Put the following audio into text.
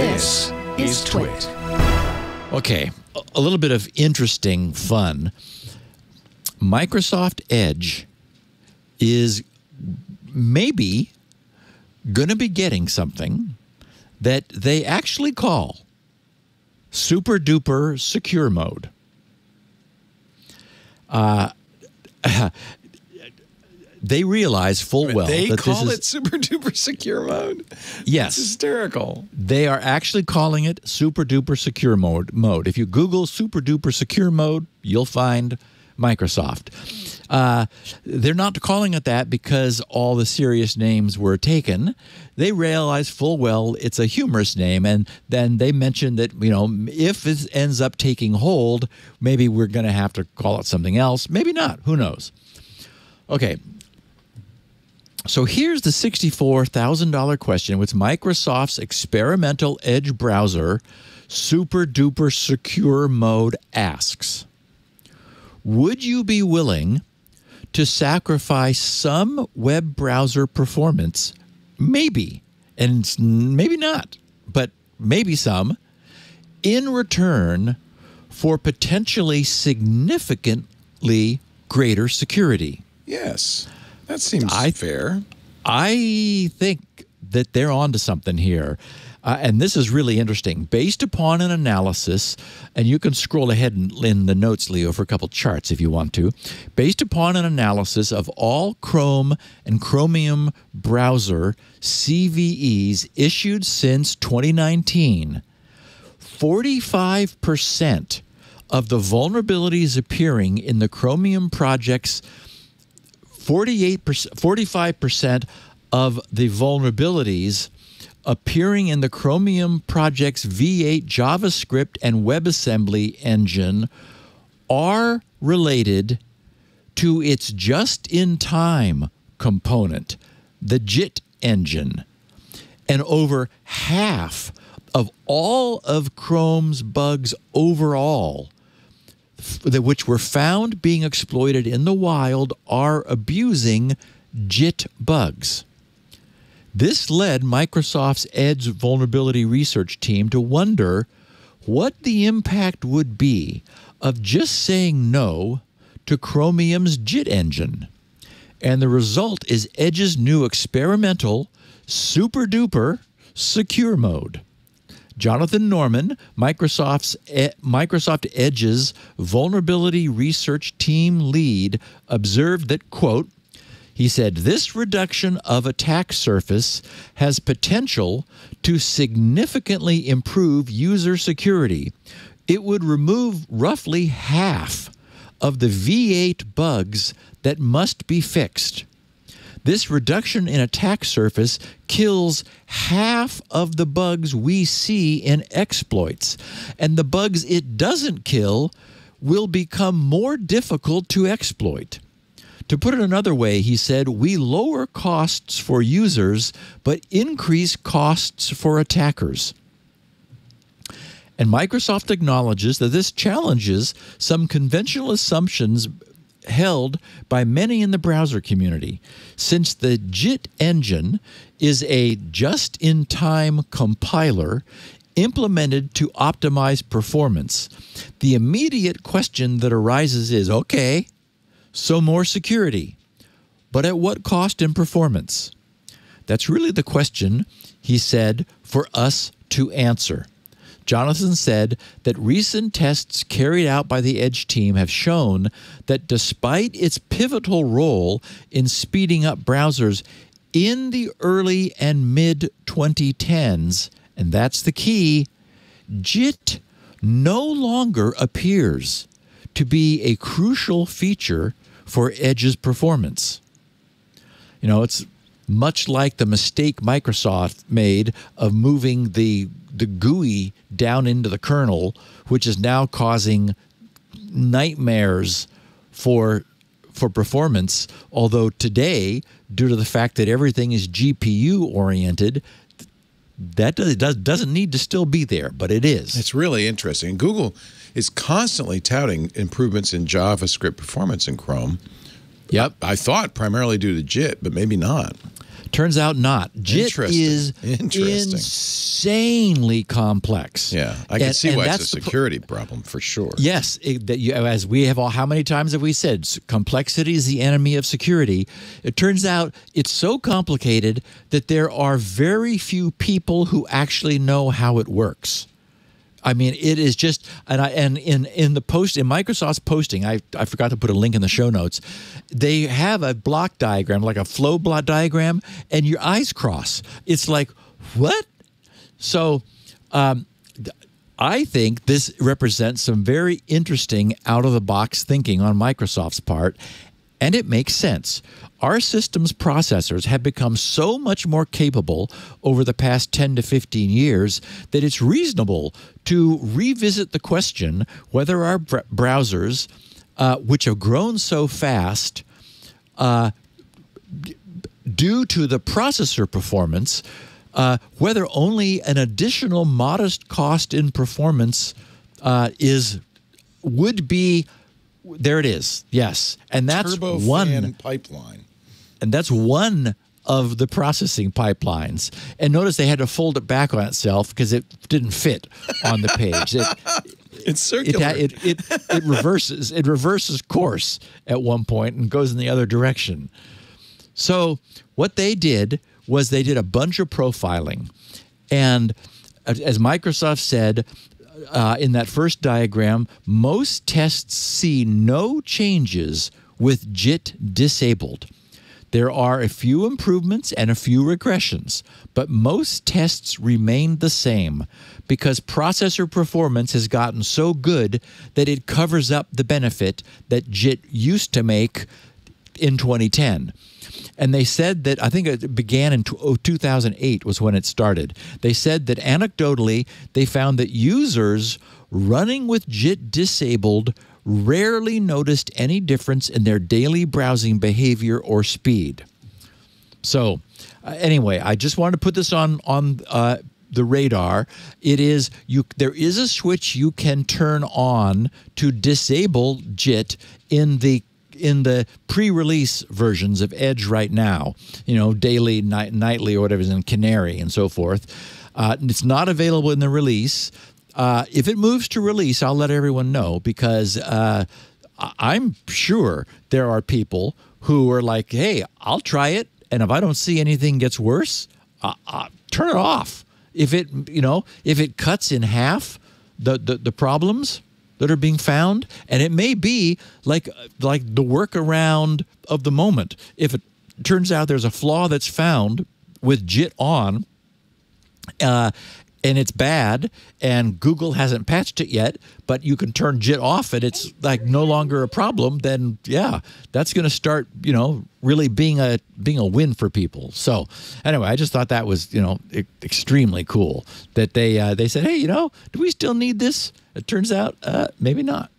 This is Twit. Okay, a- little bit of interesting fun. Microsoft Edge is maybe going to be getting something that they actually call super duper secure mode. Uh, they realize full well they that call this it super duper secure mode. yes. It's hysterical. they are actually calling it super duper secure mode mode. If you google super duper secure mode you'll find microsoft. Uh, they're not calling it that because all the serious names were taken. They realize full well it's a humorous name and then they mentioned that you know if it ends up taking hold maybe we're going to have to call it something else. Maybe not. Who knows? Okay so here's the $64,000 question with Microsoft's experimental Edge browser super duper secure mode asks Would you be willing to sacrifice some web browser performance? Maybe, and maybe not, but maybe some, in return for potentially significantly greater security. Yes. That seems I- fair. I think that they're onto something here. Uh, and this is really interesting. Based upon an analysis, and you can scroll ahead in, in the notes, Leo, for a couple charts if you want to. Based upon an analysis of all Chrome and Chromium browser CVEs issued since 2019, 45% of the vulnerabilities appearing in the Chromium project's 48 45% of the vulnerabilities appearing in the Chromium project's V8 JavaScript and WebAssembly engine are related to its just in time component, the JIT engine. And over half of all of Chrome's bugs overall that which were found being exploited in the wild are abusing JIT bugs. This led Microsoft's Edge vulnerability research team to wonder what the impact would be of just saying no to Chromium's JIT engine. And the result is Edge's new experimental, super duper secure mode. Jonathan Norman, Microsoft's Microsoft Edge's vulnerability research team lead, observed that quote he said this reduction of attack surface has potential to significantly improve user security. It would remove roughly half of the V8 bugs that must be fixed. This reduction in attack surface kills half of the bugs we see in exploits, and the bugs it doesn't kill will become more difficult to exploit. To put it another way, he said, we lower costs for users but increase costs for attackers. And Microsoft acknowledges that this challenges some conventional assumptions held by many in the browser community. Since the JIT engine is a just in time compiler implemented to optimize performance, the immediate question that arises is okay, so more security, but at what cost in performance? That's really the question, he said, for us to answer. Jonathan said that recent tests carried out by the Edge team have shown that despite its pivotal role in speeding up browsers in the early and mid 2010s, and that's the key, JIT no longer appears to be a crucial feature for Edge's performance. You know, it's much like the mistake Microsoft made of moving the the GUI down into the kernel, which is now causing nightmares for for performance. Although today, due to the fact that everything is GPU oriented, that does, does, doesn't need to still be there, but it is. It's really interesting. Google is constantly touting improvements in JavaScript performance in Chrome. Yep. I thought primarily due to JIT, but maybe not. Turns out not. JIT Interesting. is Interesting. insanely complex. Yeah, I can And- see and why it's a security problem for sure. Yes, it, that you, as we have all, how many times have we said complexity is the enemy of security? It turns out it's so complicated that there are very few people who actually know how it works. I mean, it is just, and I and in in the post in Microsoft's posting, I I forgot to put a link in the show notes. They have a block diagram, like a flow block diagram, and your eyes cross. It's like what? So. Um, I think this represents some very interesting out of the box thinking on Microsoft's part, and it makes sense. Our system's processors have become so much more capable over the past 10 to 15 years that it's reasonable to revisit the question whether our br- browsers, uh, which have grown so fast, due to the processor performance, uh, whether only an additional modest cost in performance uh, is would be there it is yes and that's TurboFan pipeline. And that's one of the processing pipelines and notice they had to fold it back on itself because it didn't fit on the page it, It's circular. ha- it, it, it reverses it reverses course at one point and goes in the other direction. So what they did was they did a bunch of profiling, and as Microsoft said uh, in that first diagram, most tests see no changes with JIT disabled. There are a few improvements and a few regressions, but most tests remain the same because processor performance has gotten so good that it covers up the benefit that JIT used to make in 2010. And they said that I think it began in oh, 2008 was when it started. They said that anecdotally they found that users running with JIT disabled rarely noticed any difference in their daily browsing behavior or speed. So, uh, anyway, I just wanted to put this on on uh, the radar. It is you. There is a switch you can turn on to disable JIT in the in the pre-release versions of Edge right now. You know, daily, night, nightly, or whatever is in Canary and so forth. Uh, it's not available in the release. Uh, if it moves to release, I'll let everyone know because uh, I'm sure there are people who are like, "Hey, I'll try it, and if I don't see anything gets worse, uh, uh, turn it off." If it, you know, if it cuts in half the, the the problems that are being found, and it may be like like the workaround of the moment. If it turns out there's a flaw that's found with JIT on, uh, and it's bad, and Google hasn't patched it yet, but you can turn JIT off and it's like no longer a problem, then yeah, that's going to start, you know, really being a being a win for people. So anyway, I just thought that was you know e- extremely cool that they uh, they said, hey, you know, do we still need this? It turns out uh, maybe not.